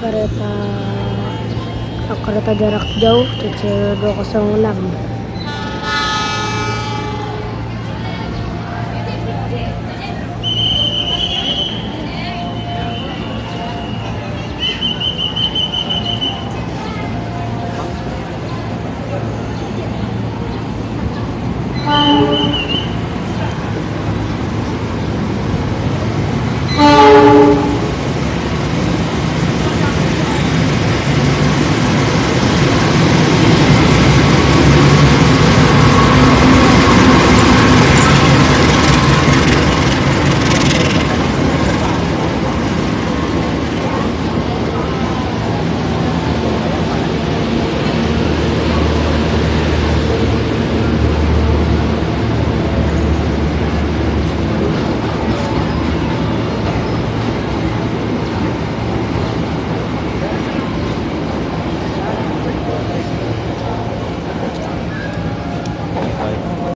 kereta kereta jarak jauh CC 206